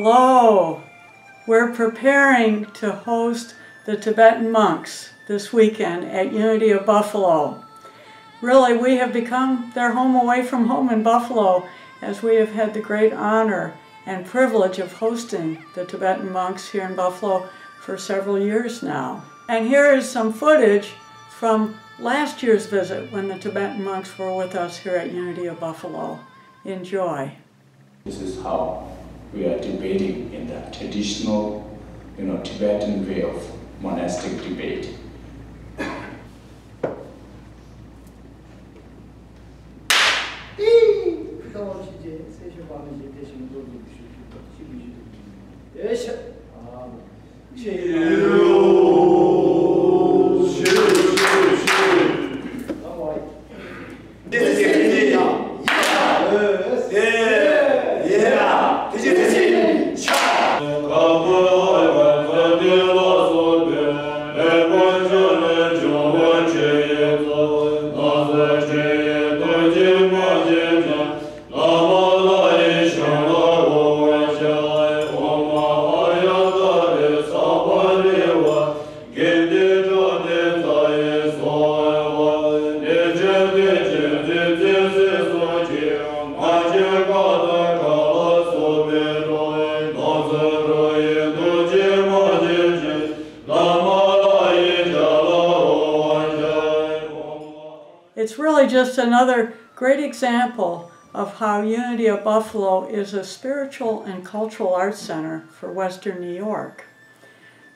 Hello! We're preparing to host the Tibetan monks this weekend at Unity of Buffalo. Really, we have become their home away from home in Buffalo as we have had the great honor and privilege of hosting the Tibetan monks here in Buffalo for several years now. And here is some footage from last year's visit when the Tibetan monks were with us here at Unity of Buffalo. Enjoy. This is how we are debating in the traditional, you know, Tibetan way of monastic debate. Yeah. George, Lord, It's really just another great example of how Unity of Buffalo is a spiritual and cultural arts center for Western New York.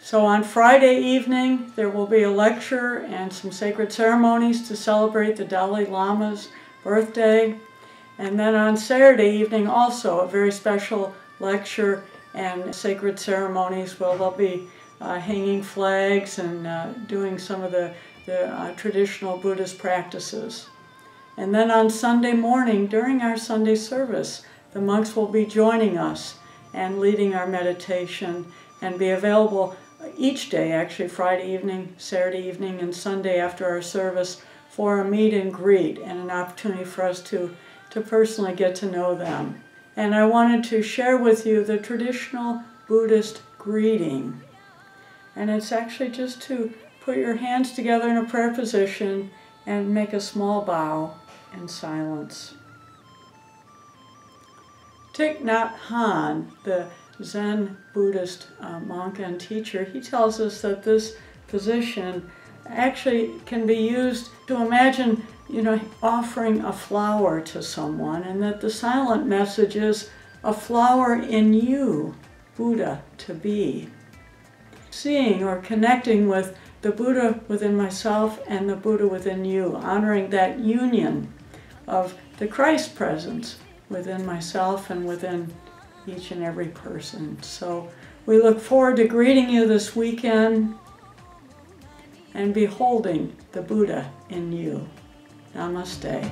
So on Friday evening, there will be a lecture and some sacred ceremonies to celebrate the Dalai Lama's birthday. And then on Saturday evening, also a very special lecture and sacred ceremonies where they'll be uh, hanging flags and uh, doing some of the, the uh, traditional Buddhist practices. And then on Sunday morning, during our Sunday service, the monks will be joining us and leading our meditation and be available each day, actually Friday evening, Saturday evening, and Sunday after our service for a meet and greet and an opportunity for us to, to personally get to know them. And I wanted to share with you the traditional Buddhist greeting. And it's actually just to put your hands together in a prayer position and make a small bow in silence. Thich Nhat Hanh, the Zen Buddhist uh, monk and teacher, he tells us that this position actually can be used to imagine, you know, offering a flower to someone, and that the silent message is a flower in you, Buddha to be. Seeing or connecting with the Buddha within myself and the Buddha within you, honoring that union of the Christ presence within myself and within each and every person. So we look forward to greeting you this weekend and beholding the Buddha in you. Namaste.